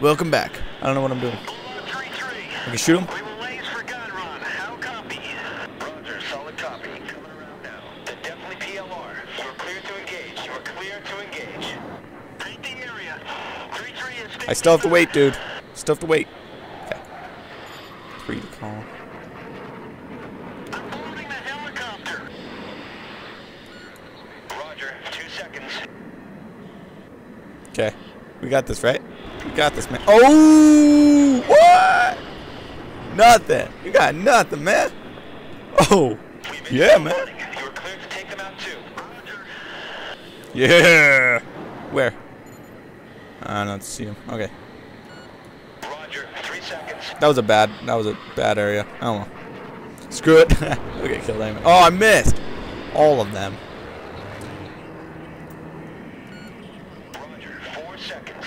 Welcome back. I don't know what I'm doing. Three three. I can shoot him. We will lace for gun run. How copy? Roger, solid copy. Coming around now. Then definitely PLR. You are clear to engage. You are clear to engage. Paint area. Three three. I still have to wait, dude. Still have to wait. Okay. Three to call. I'm holding the helicopter. Roger. Two seconds. Okay. We got this, right? We got this, man. Oh! What? Nothing. You got nothing, man. Oh. Yeah, man. You them. Yeah. Where? I don't see him. Okay. Roger. Three seconds. That was a bad. That was a bad area. I don't know. Screw it. okay, killed him. Oh, I missed. All of them.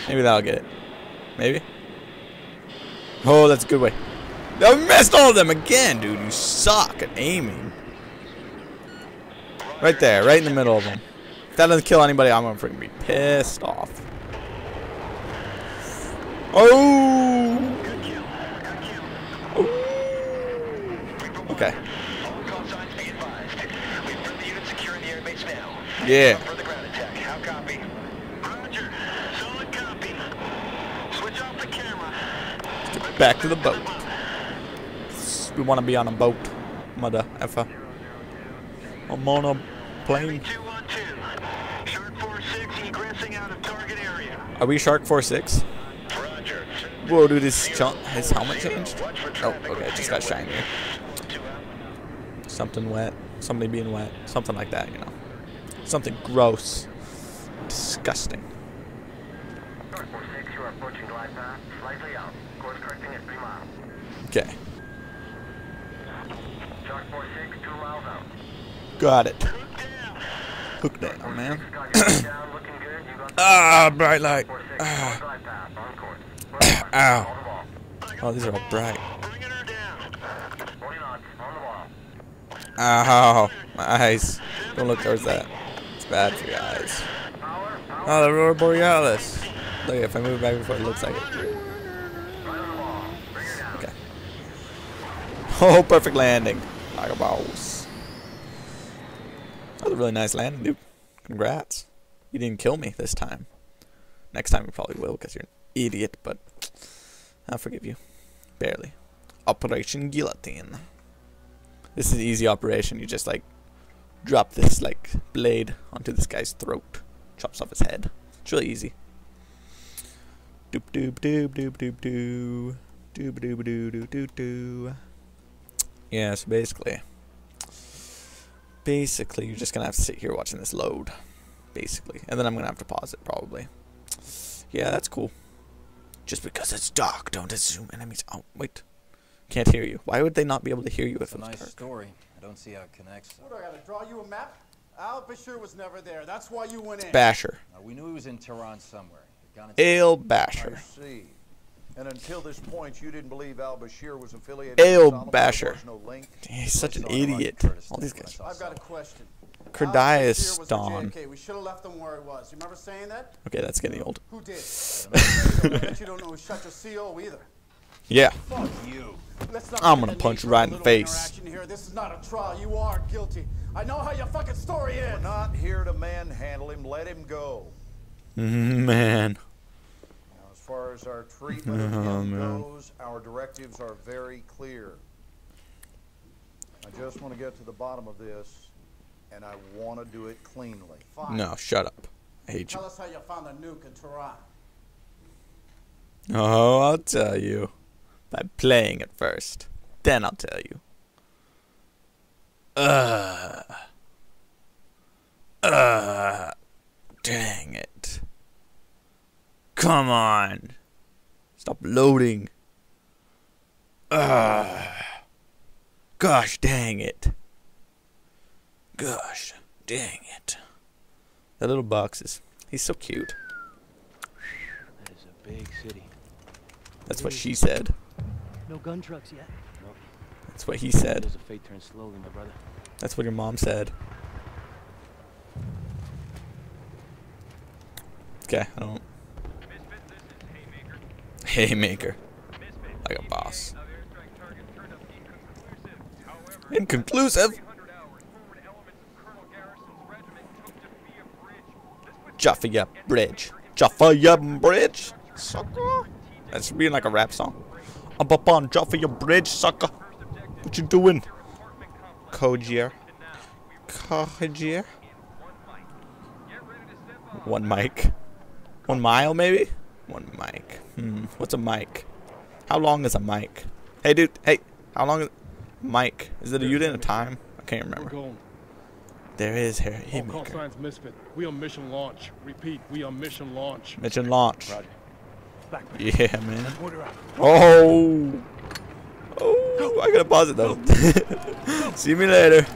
Maybe that'll get it. Maybe. Oh, that's a good way. I missed all of them again, dude. You suck at aiming. Right there, right in the middle of them. If that doesn't kill anybody, I'm gonna freaking be pissed off. Oh! Good kill. Good kill. Okay. All call signs be advised. We've got the unit securing the airbase now. Yeah. For the ground attack. How copy? Roger. Solid copy. Switch off the camera. Get back to the boat. We want to be on a boat, mother effer. I'm on a plane. Shark 46 egressing out of target area. Are we Shark 46? Whoa, dude, his, his helmet changed? Oh, okay, it just got out. Something wet. Somebody being wet. Something like that, you know. Something gross. Disgusting. Okay. Shark 46, 2 miles out. Got it. Hook down. Man. Ah, bright light. Ah. Ow. Oh, these are all bright. Bringing her down. 40 knots, on the wall. Ow. My eyes. Don't look towards that. It's bad for your eyes. Oh, the Aurora Borealis. Oh, Look, if I move back before it looks like it. Okay. Oh, perfect landing. Like a boss. That was a really nice landing, dude. Congrats. You didn't kill me this time. Next time you probably will because you're an idiot, but I'll forgive you. Barely. Operation Guillotine. This is an easy operation. You just like drop this like blade onto this guy's throat. Chops off his head. It's really easy. Doop doop doop doop doop doo. Doop doop doo doo doo doo. Yeah, so basically. Basically, you're just gonna have to sit here watching this load. Basically. And then I'm gonna have to pause it probably. Yeah, that's cool. Just because it's dark, don't assume enemies. Oh, wait. Can't hear you. Why would they not be able to hear you if It's a it was nice dark? story. I don't see how it connects. What, do I gotta draw you a map? Al Bashir was never there. That's why you went in. Basher. Uh, we knew he was in Tehran somewhere. He'd gone into- Ale Basher. And until this point, you didn't believe al Bashir was affiliated Ale? Basher. No link? He's such an Saw him on idiot. All these guys. I've got a question. Kurdias Al Bashir was at Dawn. JFK. We should have left him where he was. You remember saying that? Okay, that's getting old. Who did? You don't know who shut your CO either. Yeah. Fuck you. I'm gonna punch you right in the face. Here. This is not a trial. You are guilty. I know how your fucking story is. Not here to manhandle him. Let him go. Man. Now, as far as our treatment Oh, goes, our directives are very clear. I just want to get to the bottom of this, and I want to do it cleanly. Fine. No, shut up. I hate you. Tell us how you found the nuke in Tehran. Oh, I'll tell you. By playing it first. Then I'll tell you. Ugh. Ugh. Dang it. Come on. Stop loading. Ugh. Gosh dang it. Gosh dang it. That little box is. He's so cute. That is a big city. That's what she said. No gun trucks yet. No. That's what he said. There's a fate turn slowly, my brother. That's what your mom said. Okay, I don't. Haymaker. Like a boss. Inconclusive. Jaffa Bridge. Jaffa Bridge. Sucker. That's being like a rap song. Up up on Jaffa Bridge, sucker. What you doing? Kojier. Kojier. One mic. One mile, maybe? One mic. Hmm. What's a mic? How long is a mic? Hey, dude. Hey. How long is... Mic. Is it a unit of time? I can't remember. There is here. All call Haymaker. signs Misfit. We on mission launch. Repeat, we on mission launch. Mission launch. Roger. Yeah, man. Oh. Oh. I gotta pause it though. See me later.